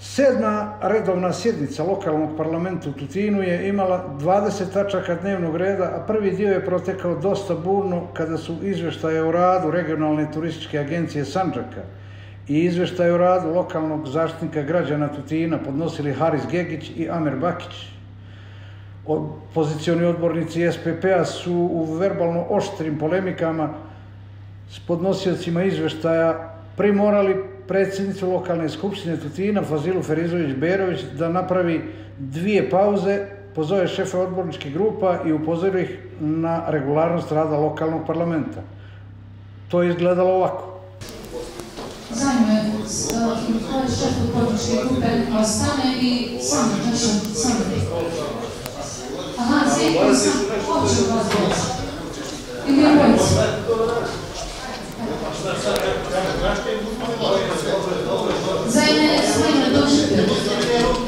Sedma redovna sjednica lokalnog parlamenta u Tutinu je imala 20 tačaka dnevnog reda, a prvi dio je protekao dosta burno kada su izveštaje o radu regionalne turističke agencije Sanđaka i izveštaje o radu lokalnog zaštitnika građana Tutina podnosili Haris Gegić i Amer Bakić. Pozicioni odbornici SPP-a su u verbalno oštrim polemikama s podnosiocima izveštaja primorali predsjednicu lokalne skupštine Tutina, Fazilu Ferizović-Berović, da napravi dvije pauze, pozove šefe odborničkih grupa i upozori ih na regularnost rada lokalnog parlamenta. To je izgledalo ovako. Zanima je eh, ko je šef odborničke grupe, stane i sam, znači, sam. Aha, zvijem sam, hoće vas Ili je Zajme, zajme, dođite.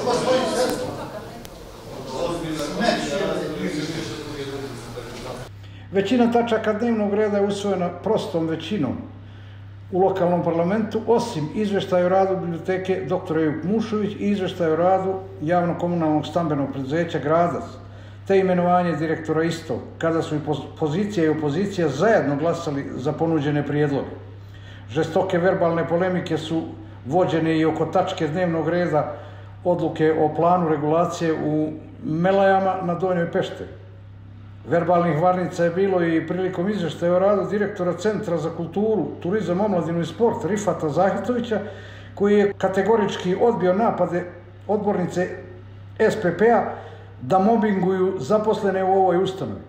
Većina tačaka dnevnog reda je usvojena prostom većinom u lokalnom parlamentu, osim izveštaja o radu biblioteke dr. Ejuk Mušović i izveštaja o radu javno-komunalnog stambenog preduzeća Gradac, te imenovanje direktora isto, kada su i pozicija i opozicija zajedno glasali za ponuđene prijedloge. Žestoke verbalne polemike su vođene i oko tačke dnevnog reda odluke o planu regulacije u Melajama na Donjoj Pešte. Verbalnih varnica je bilo i prilikom izveštaja o radu direktora Centra za kulturu, turizam, omladinu i sport Rifata Zahitovića, koji je kategorički odbio napade odbornice SPP-a da mobinguju zaposlene u ovoj ustanovi.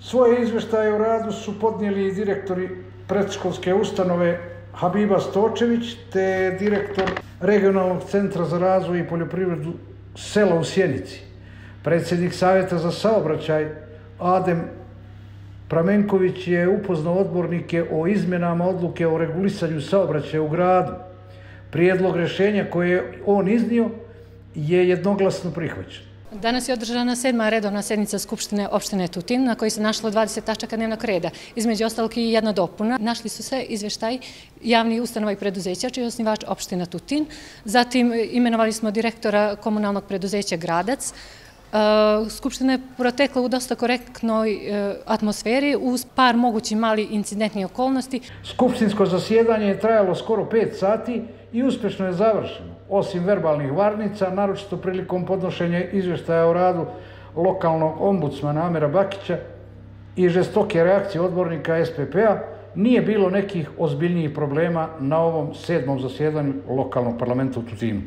Svoje izveštaje o radu su podnijeli i direktori predškolske ustanove Habiba Stočević te direktor regionalnog centra za razvoj i poljoprivredu sela u Sjenici. Predsjednik Savjeta za saobraćaj Adem Pramenković je upoznao odbornike o izmjenama odluke o regulisanju saobraćaja u gradu. Prijedlog rešenja koje je on iznio je jednoglasno prihvaćen. Danas je održana sedma redovna sednica Skupštine opštine Tutin na kojoj se našlo 20 tačaka dnevnog reda. Između ostalog i jedna dopuna. Našli su se izveštaj javnih ustanova i preduzeća, čiji je osnivač opština Tutin. Zatim imenovali smo direktora komunalnog preduzeća Gradac, Eh, skupština je protekla u dosta korektnoj eh, atmosferi uz par mogući mali incidentni okolnosti. Skupštinsko zasjedanje je trajalo skoro pet sati i uspešno je završeno. Osim verbalnih varnica, naročito prilikom podnošenja izveštaja o radu lokalnog ombudsmana Amera Bakića i žestoke reakcije odbornika SPP-a, nije bilo nekih ozbiljnijih problema na ovom sedmom zasjedanju lokalnog parlamenta u Tutinu.